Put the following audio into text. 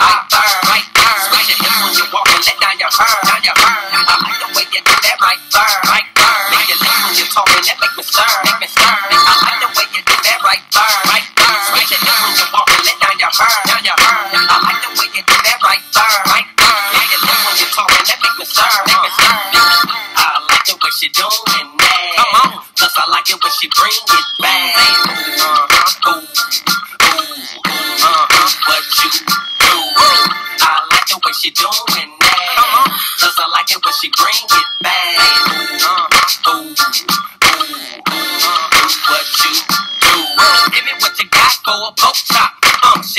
like burn, like burn. Switch your hips when you walk and let down your hair, down your hair. I like the way you do that, like burn, like burn. Make lips when you talking, that make me stir, make me stir. I like the way you do that, right burn, right burn. Switch your when you walk and let down your hair, down your hair. I like the way you do that, right burn, right burn. Make lips when you that make me stir, make me stir. I like the way she doing that. Come on. Plus I like it when she bring it back. Doing that. Come I like it when she bring it back. Uh-huh. Ooh, ooh, uh-huh. What you do? Give me what you got for a poke chop. Um, shit.